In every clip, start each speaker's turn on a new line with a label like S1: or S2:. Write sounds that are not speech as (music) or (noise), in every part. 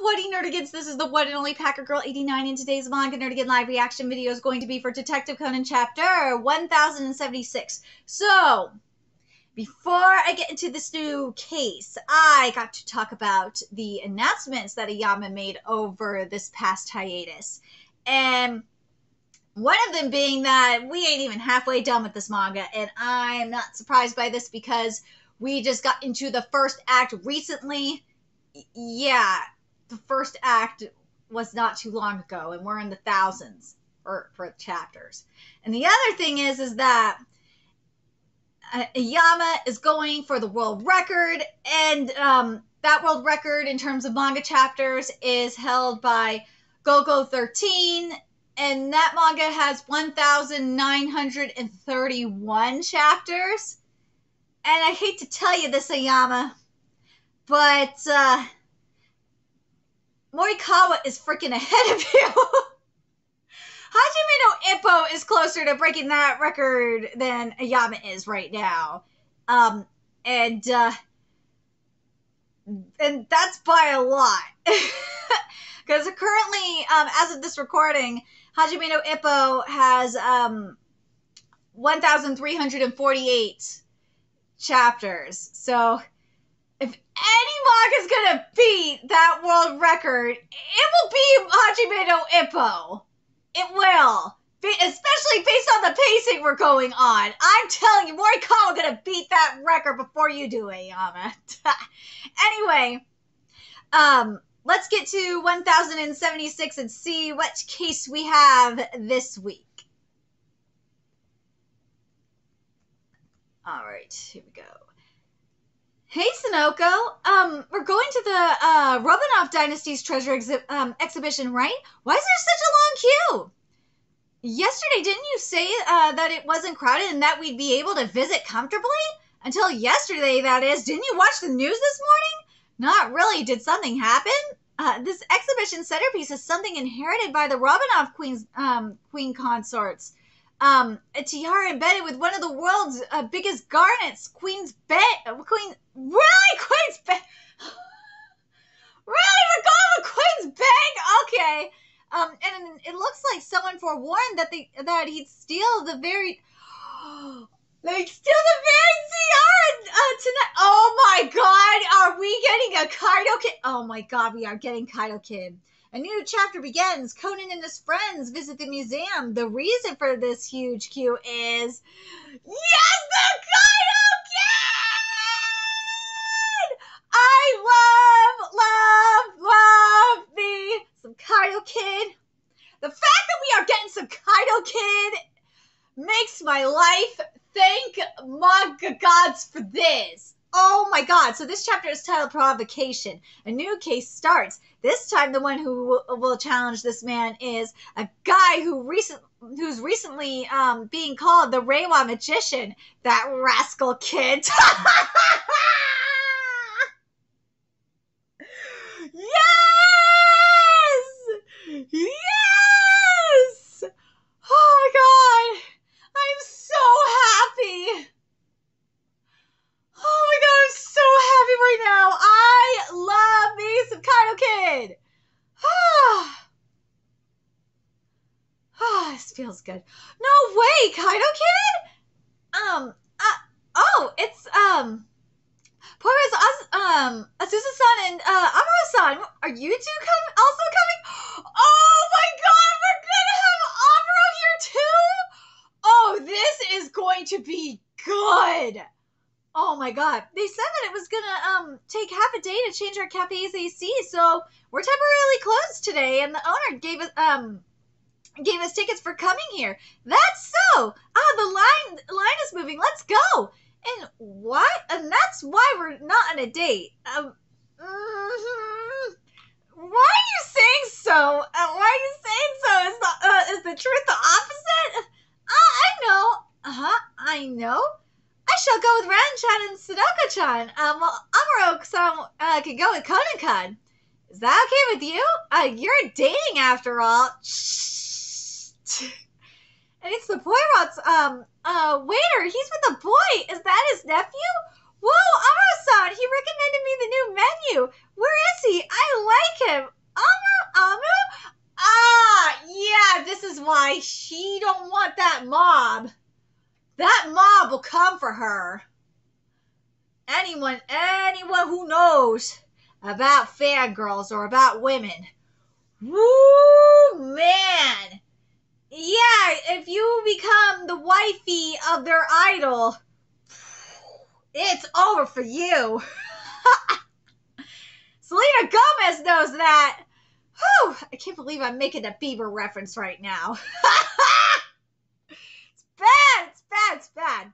S1: what nerdigans? This is the one and only Packer Girl 89 and today's manga nerdigan live reaction video is going to be for Detective Conan chapter 1076. So, before I get into this new case, I got to talk about the announcements that Ayama made over this past hiatus. And one of them being that we ain't even halfway done with this manga, and I'm not surprised by this because we just got into the first act recently. Yeah, the first act was not too long ago, and we're in the thousands for, for chapters. And the other thing is, is that Ayama is going for the world record, and um, that world record in terms of manga chapters is held by Golgo 13, and that manga has 1,931 chapters. And I hate to tell you this, Ayama, but uh, Morikawa is freaking ahead of you. (laughs) Hajime no Ippo is closer to breaking that record than Ayama is right now. Um, and, uh, and that's by a lot. (laughs) Because currently, um, as of this recording, Hajime no Ippo has, um, 1,348 chapters. So, if any manga is gonna beat that world record, it will be Hajime no Ippo. It will. Be, especially based on the pacing we're going on. I'm telling you, Morikawa gonna beat that record before you do, Ayama. (laughs) anyway, um, let's get to 1076 and see what case we have this week. All right, here we go. Hey, Sonoko. Um, we're going to the uh, Romanov Dynasty's treasure exhi- um, exhibition, right? Why is there such a long queue? Yesterday, didn't you say uh, that it wasn't crowded and that we'd be able to visit comfortably? Until yesterday, that is. Didn't you watch the news this morning? Not really. Did something happen? Uh, this exhibition centerpiece is something inherited by the Romanov queen's um, queen consorts um, a tiara embedded with one of the world's uh, biggest garnets, Queen's Bet. Queen, really, Queen's Bet. (laughs) really, we're going with Queen's Bang. Okay. Um, and it looks like someone forewarned that they that he'd steal the very. (gasps) Like steal the very tiara uh, tonight. Oh my god, are we getting a Kaido kid? Oh my god, we are getting Kaido kid. A new chapter begins. Conan and his friends visit the museum. The reason for this huge queue is yes, the Kaido Kid! I love, love, love me some Kaido Kid. The fact that we are getting some Kaido Kid makes my life thank manga gods for this. Oh my god. So this chapter is titled Provocation. A new case starts. This time the one who will, challenge this man is a guy who recent who's recently um, being called the Reiwa magician. That rascal kid. (laughs) yes! Yes! Oh my god. I'm so happy. Oh my god, I'm so happy right now. I love me some Kaido Kid. Ah. (sighs) ah, this feels good. No way, Kaido Kid? Um, uh, oh, it's, um, Poirot's, um, Azusa-san and, uh, Amuro-san. Are you two come, also coming? (gasps) Oh my god, we're gonna have Amuro here too? Oh, this is going to be good. Oh my god. They said that it was gonna um take half a day to change our cafe's AC, so we're temporarily closed today, and the owner gave us um gave us tickets for coming here. That's so. Ah, the line line is moving. Let's go. And what? And that's why we're not on a date. Um. Mm-hmm. Why are you saying so? Uh, why are you saying so? Is the uh, is the truth the opposite? Uh, I know. Uh huh. I know. I shall go with Ran-chan and Sadaka-chan, um, well, Amuro-san uh, can go with Conan-kun. Is that okay with you? Uh, you're dating after all. (laughs) and it's the Poirot's, um, uh, waiter. He's with the boy. Is that his nephew? Whoa, Amuro-san, he recommended me the new menu. Where is he? I like him. Amuro, Amuro? Ah, yeah, this is why she don't want that mob for her. Anyone, anyone who knows about fangirls or about women, woo, man. Yeah, if you become the wifey of their idol, it's over for you. (laughs) Selena Gomez knows that. Whew, I can't believe I'm making a Bieber reference right now. (laughs) it's bad.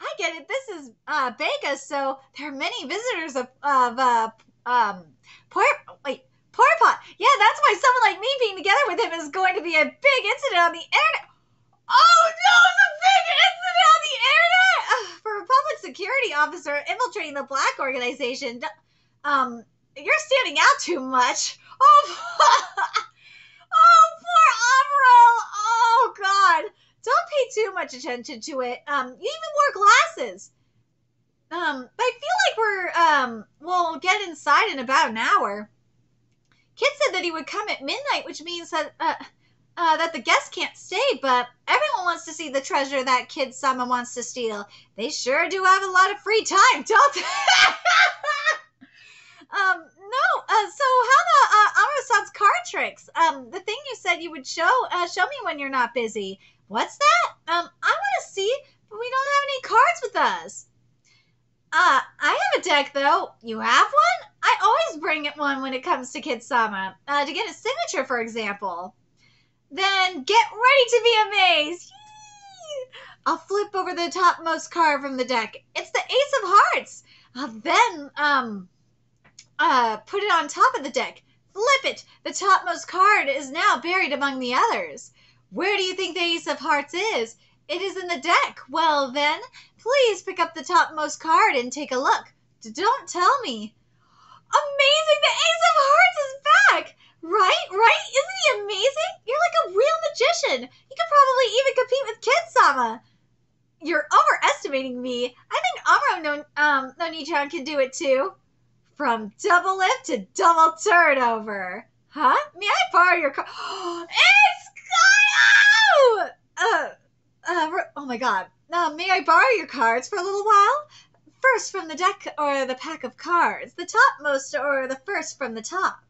S1: I get it. This is uh, Vegas, so there are many visitors of, of uh, um, Port, wait, Porta Pot. Yeah, that's why someone like me being together with him is going to be a big incident on the internet. Oh no, it's a big incident on the internet! Ugh, for a public security officer infiltrating the black organization, um, you're standing out too much. Oh, (laughs) oh, poor Amuro. Oh, God. Don't pay too much attention to it. Um, you even wore glasses. Um, I feel like we're, um, we'll get inside in about an hour. Kid said that he would come at midnight, which means that, uh, uh, that the guests can't stay, but everyone wants to see the treasure that Kid Sama wants to steal. They sure do have a lot of free time, don't they? (laughs) um, no. Uh, so how the uh, card tricks? Um, the thing you said you would show uh, show me when you're not busy. What's that? Um, I want to see, but we don't have any cards with us. Uh, I have a deck though. You have one? I always bring it one when it comes to Kid Sama. Uh, to get a signature, for example. Then get ready to be amazed. Yee! I'll flip over the topmost card from the deck. It's the Ace of Hearts. I'll then um uh put it on top of the deck. Flip it. The topmost card is now buried among the others. Where do you think the Ace of Hearts is? It is in the deck. Well, then, please pick up the topmost card and take a look. D- don't tell me. Amazing! The Ace of Hearts is back! Right? Right? Isn't he amazing? You're like a real magician. You could probably even compete with Kid Sama. You're overestimating me. I think Amuro no, um, Noni-chan can do it too. From double lift to double turnover. Huh? May I borrow your car? it's (gasps) Kyle! Uh, uh, oh my god. Uh, may I borrow your cards for a little while? First from the deck or the pack of cards, the topmost or the first from the top.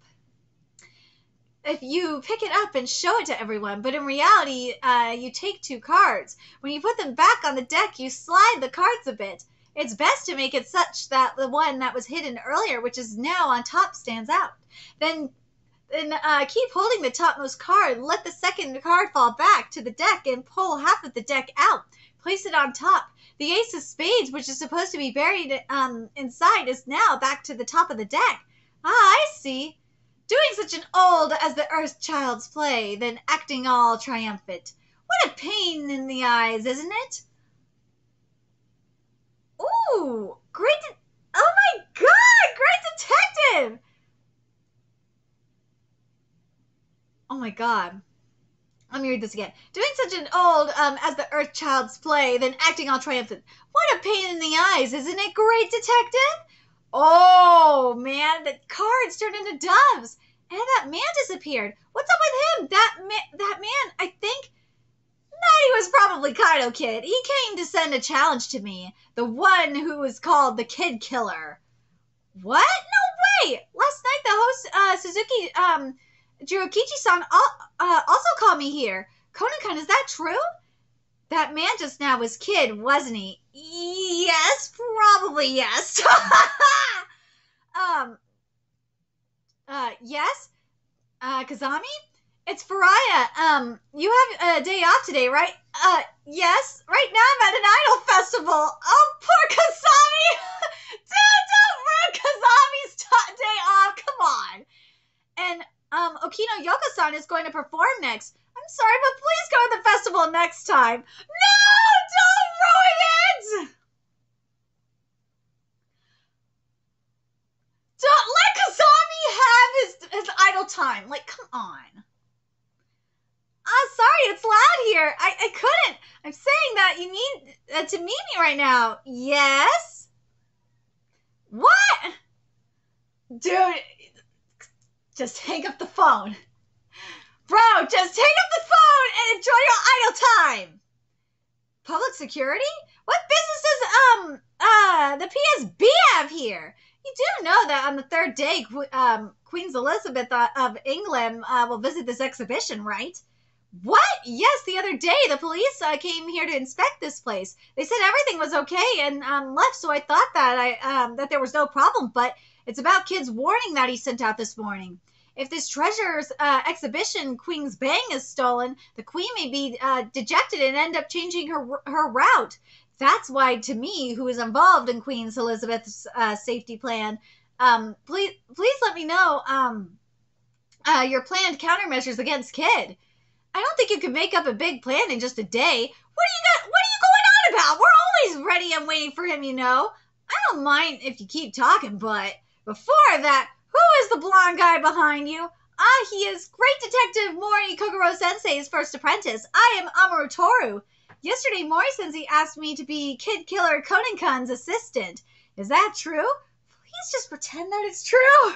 S1: If you pick it up and show it to everyone, but in reality, uh, you take two cards. When you put them back on the deck, you slide the cards a bit. It's best to make it such that the one that was hidden earlier, which is now on top, stands out. Then then uh, keep holding the topmost card. Let the second card fall back to the deck and pull half of the deck out. Place it on top. The ace of spades, which is supposed to be buried um, inside, is now back to the top of the deck. Ah, I see. Doing such an old as the earth child's play, then acting all triumphant. What a pain in the eyes, isn't it? Ooh, great! De- oh my God, great detective! Oh my god. Let me read this again. Doing such an old um, as the Earth Child's play, then acting all triumphant. What a pain in the eyes, isn't it, great detective? Oh man, the cards turned into doves, and that man disappeared. What's up with him? That man, that man. I think that he was probably Kaido Kid. He came to send a challenge to me, the one who was called the Kid Killer. What? No way! Last night the host uh, Suzuki um Jirokichi-san uh, also called me here. Conan-kun, is that true? That man just now was Kid, wasn't he? Yes, probably yes. (laughs) um, uh, yes? Uh, Kazami? It's Furuya. Um, you have a day off today, right? Uh, yes. Right now I'm at an idol festival. Oh, poor Kazami! (laughs) Dude, don't ruin Kazami's t- day off. Come on. And um, Okino Yoko-san is going to perform next. I'm sorry, but please go to the festival next time. No, don't ruin it! Don't let Kazami have his his idle time. Like, come on. Ah, sorry, it's loud here. I, I couldn't. I'm saying that you need uh, to meet me right now. Yes? What? Dude, just hang up the phone. Bro, just hang up the phone and enjoy your idle time. Public security? What business does um uh the PSB have here? You do know that on the third day, um, Queen Elizabeth uh, of England uh, will visit this exhibition, right? What? Yes, the other day the police uh, came here to inspect this place. They said everything was okay and um, left, so I thought that I um, that there was no problem. But it's about Kid's warning that he sent out this morning. If this treasures uh, exhibition Queen's Bang is stolen, the Queen may be uh, dejected and end up changing her her route. That's why, to me, who is involved in Queen's Elizabeth's uh, safety plan, um, please please let me know um, uh, your planned countermeasures against Kid. I don't think you can make up a big plan in just a day. What are you got? What are you going on about? We're always ready and waiting for him, you know. I don't mind if you keep talking, but before that, who is the blonde guy behind you? Ah, he is Great Detective Mori Kogoro Sensei's first apprentice. I am Amuro Toru. Yesterday, Mori Sensei asked me to be Kid Killer Conan-kun's assistant. Is that true? Please just pretend that it's true.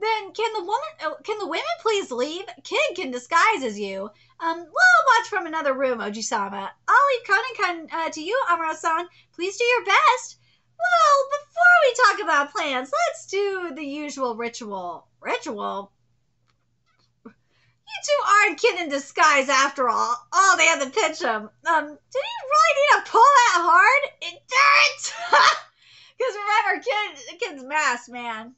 S1: Then can the woman, uh, can the women please leave? Kid can disguise as you. Um, we'll watch from another room, Oji-sama. I'll leave Conan-kun uh, to you, Amuro-san. Please do your best. Well, before we talk about plans, let's do the usual ritual. Ritual? You two aren't kid in disguise after all. Oh, they had to pitch him. Um, did he really need to pull that hard? It didn't! (laughs) Because remember, kid, kid's mask, man.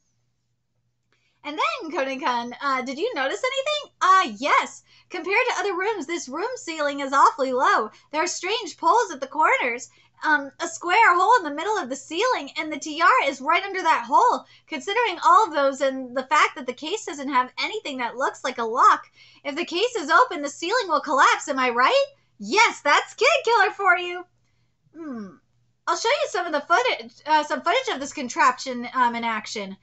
S1: And then, Conan-kun, uh, did you notice anything? Ah, uh, yes. Compared to other rooms, this room ceiling is awfully low. There are strange poles at the corners, um, a square hole in the middle of the ceiling, and the tiara is right under that hole. Considering all of those and the fact that the case doesn't have anything that looks like a lock, if the case is open, the ceiling will collapse. Am I right? Yes, that's Kid Killer for you. Hmm. I'll show you some of the footage, uh, some footage of this contraption um, in action.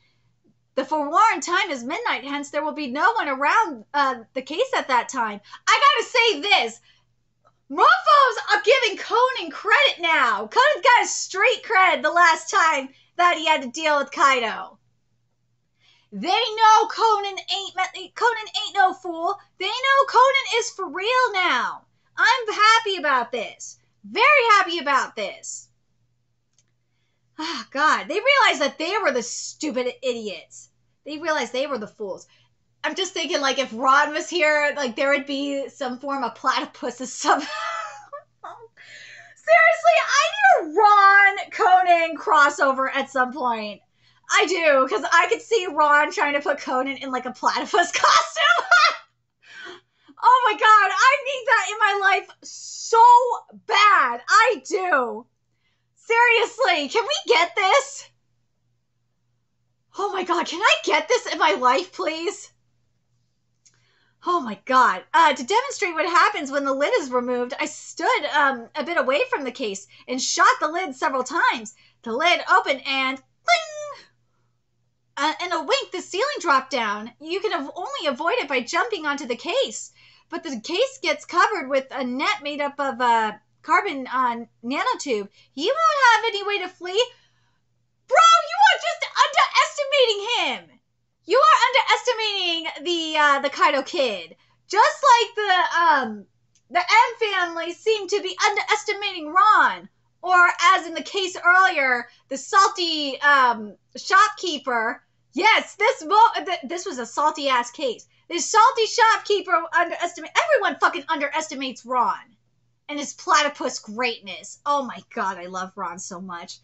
S1: The forewarned time is midnight, hence there will be no one around uh, the case at that time. I gotta say this. Mofos are giving Conan credit now. Conan's got his straight cred the last time that he had to deal with Kaido. They know Conan ain't Conan ain't no fool. They know Conan is for real now. I'm happy about this. Very happy about this. Oh, God, they realized that they were the stupid idiots. They realized they were the fools. I'm just thinking, like, if Ron was here, like, there would be some form of platypus somehow. Seriously, I need a Ron Conan crossover at some point. I do, because I could see Ron trying to put Conan in, like, a platypus (laughs) costume. oh my god, I need that in my life so bad. I do. Seriously, can we get this? Oh my god, can I get this in my life, please? Oh my god. Uh, to demonstrate what happens when the lid is removed, I stood um, a bit away from the case and shot the lid several times. The lid opened and bling! Uh, in a wink, the ceiling dropped down. You can only avoid it by jumping onto the case. But the case gets covered with a net made up of uh, carbon uh, nanotube, you won't have any way to flee. Bro, you are just underestimating him. You are underestimating the uh, the Kaido kid. Just like the um the M family seem to be underestimating Ron. Or as in the case earlier, the salty um, shopkeeper. Yes, this mo- th- this was a salty ass case. This salty shopkeeper underestimate everyone fucking underestimates Ron and his platypus greatness. Oh my god, I love Ron so much.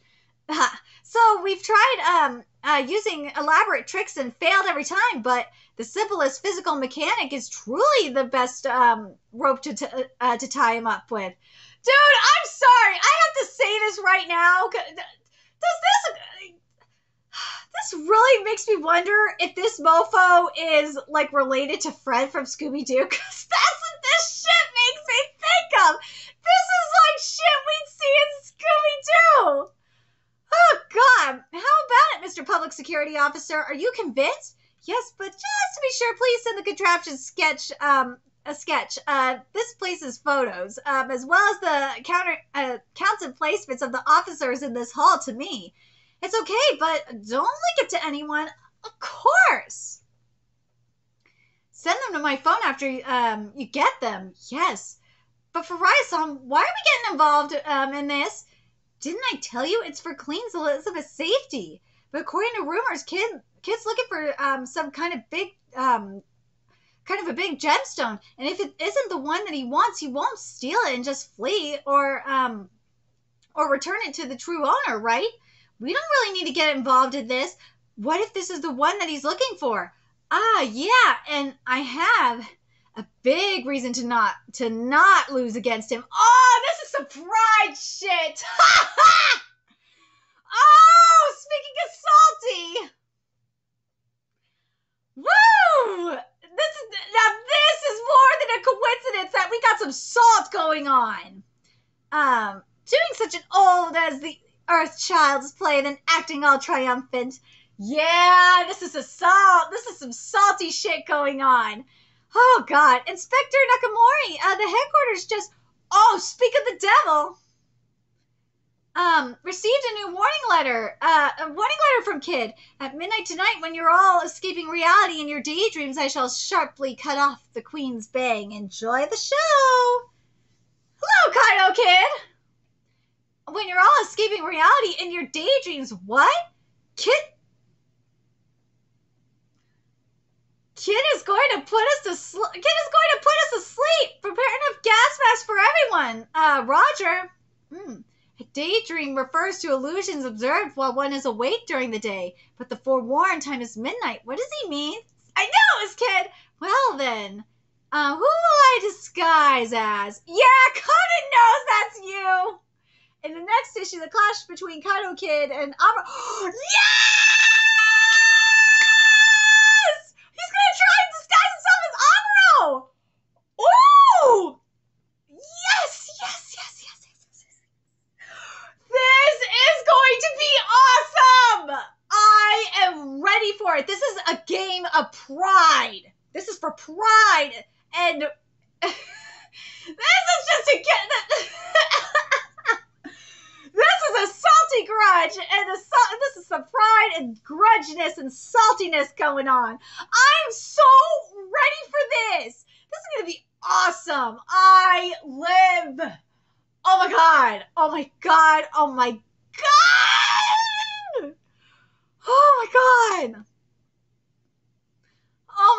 S1: (laughs) so we've tried um, uh, using elaborate tricks and failed every time, but the simplest physical mechanic is truly the best um, rope to, t- uh, to tie him up with. Dude, I'm sorry. I have to say this right now. Does this (sighs) this really makes me wonder if this mofo is like related to Fred from Scooby Doo, because (laughs) that's what this shit makes me think of. This is like shit we'd see in Scooby Doo. Oh God! How about it, Mr. Public Security Officer? Are you convinced? Yes, but just to be sure, please send the contraption sketch um, a sketch. Uh, this places photos, um, as well as the counter uh, counts and placements of the officers in this hall to me. It's okay, but don't link it to anyone. Of course. Send them to my phone after um, you get them. Yes. But for Ryan, why are we getting involved um, in this? Didn't I tell you it's for Queen Elizabeth's safety? But according to rumors, kid kid's looking for um, some kind of big um, kind of a big gemstone. And if it isn't the one that he wants, he won't steal it and just flee or um or return it to the true owner, right? We don't really need to get involved in this. What if this is the one that he's looking for? Ah, yeah, and I have a big reason to not to not lose against him. Oh, this is some pride shit. (laughs) oh, speaking of salty. Woo! This is now this is more than a coincidence that we got some salt going on. Um, doing such an old as the Earth Child's play, then acting all triumphant. Yeah, this is a salt. This is some salty shit going on. Oh God, Inspector Nakamori, uh, the headquarters just. Oh, speak of the devil. Um, received a new warning letter. Uh, a warning letter from Kid. At midnight tonight, when you're all escaping reality in your daydreams, I shall sharply cut off the Queen's bang. Enjoy the show. Hello, Kaido Kid. When you're all escaping reality in your daydreams, what? Kid Kid is going to put us to sleep. Kid is going to put us to sleep. Prepare enough gas masks for everyone. Uh, Roger. Hmm. A daydream refers to illusions observed while one is awake during the day, but the forewarned time is midnight. What does he mean? I know his kid. Well then, uh, who will I disguise as? Yeah, Conan knows that's you. In the next issue, the clash between Kaido Kid and Amuro. (gasps) yeah! Ooh! Yes, yes, yes, yes, yes, yes, yes. This is going to be awesome! I am ready for it. This is a of pride. This is for pride. And (laughs) this is just to get (laughs) this is a salty grudge and a, this is some pride and grudginess and saltiness going on. I'm so ready for this. This is going to be awesome. I live. Oh my god. Oh my god. Oh my god. Oh my god.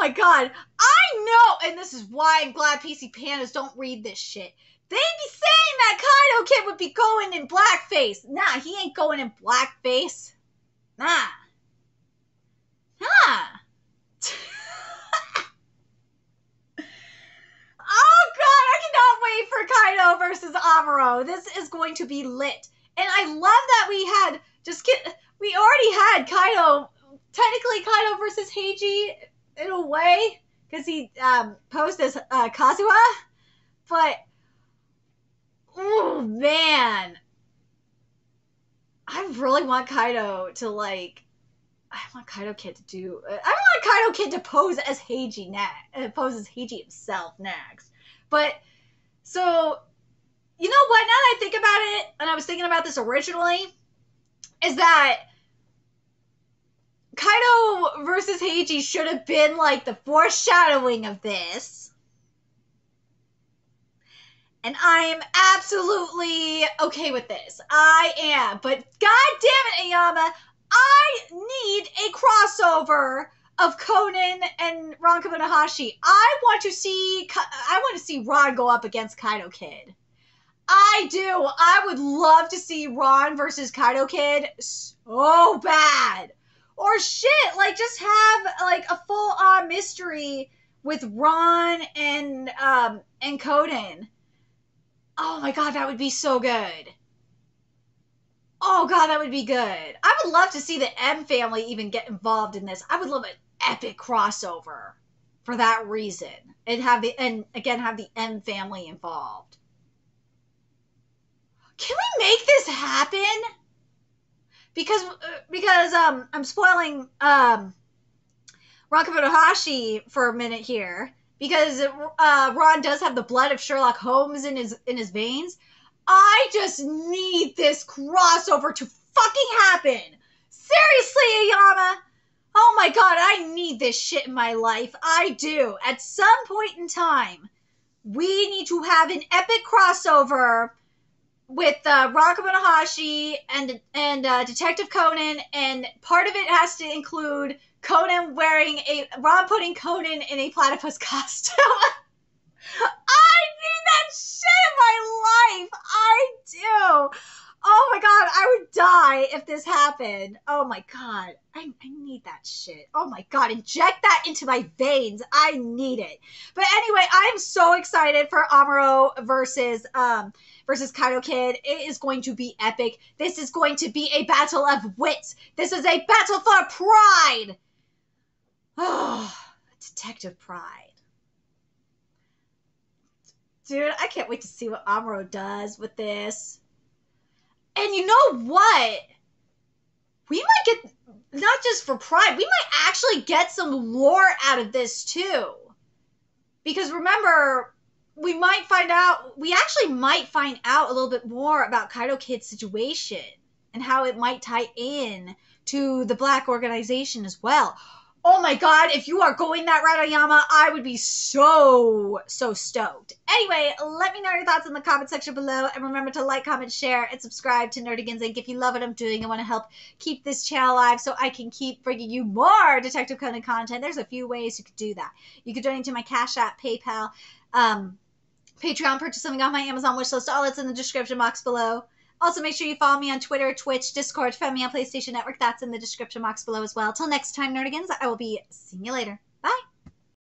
S1: Oh my god. I know, and this is why I'm glad PC Pandas don't read this shit. They'd be saying that Kaido Kid would be going in blackface. Nah, he ain't going in blackface. Nah. Nah. (laughs) Oh god, I cannot wait for Kaido versus Amuro. This is going to be lit. And I love that we had just get we already had Kaido technically Kaido versus Heiji in a way because he um, posed as uh, Kazuha, but oh man, I really want Kaido to like. I want Kaido Kid to do. I want Kaido Kid to pose as Heiji next. Uh, pose as Heiji himself next, but so, you know what? Now that I think about it, and I was thinking about this originally, is that Kaido versus Heiji should have been like the foreshadowing of this. And I'm absolutely okay with this. I am. But god damn it, Ayama, I need a crossover of Conan and Ron Kamonohashi. I want to see I want to see Ron go up against Kaido Kid. I do. I would love to see Ron versus Kaido Kid so bad. Or shit, like just have like a full on mystery with Ron and um and Conan. Oh my god, that would be so good. Oh god, that would be good. I would love to see the M family even get involved in this. I would love an epic crossover for that reason and have the and again have the M family involved. Can we make this happen? Because uh, because um I'm spoiling um Ron Kamonohashi for a minute here because uh, Ron does have the blood of Sherlock Holmes in his in his veins. I just need this crossover to fucking happen. Seriously, Aoyama, Oh my god, I need this shit in my life. I do. At some point in time, we need to have an epic crossover with uh, Ron Kamonohashi and and uh, Detective Conan, and part of it has to include Conan wearing a Ron putting Conan in a platypus (laughs) costume. (laughs) I need that shit in my life. I do. Oh my god, I would die if this happened. Oh my god, I, I need that shit. Oh my god, inject that into my veins. I need it. But anyway, I'm so excited for Amuro versus um versus Kaito Kid. It is going to be epic. This is going to be a battle of wits. This is a battle for pride. Oh, (sighs) Detective Pride. Dude, I can't wait to see what Amuro does with this. And you know what? We might get not just for pride, we might actually get some lore out of this too. Because remember, we might find out we actually might find out a little bit more about Kaito Kid's situation and how it might tie in to the black organization as well oh my god, if you are going that route, Ayama, I would be so, so stoked. Anyway, let me know your thoughts in the comment section below. And remember to like, comment, share, and subscribe to Nerdigans Inc. If you love what I'm doing and want to help keep this channel alive so I can keep bringing you more Detective Conan content, there's a few ways you could do that. You could donate to my Cash App, PayPal, um, Patreon, purchase something off my Amazon wishlist. All that's in the description box below. Also, make sure you follow me on Twitter, Twitch, Discord, find me on PlayStation Network. That's in the description box below as well. Till next time, Nerdigans, I will be seeing you later. Bye.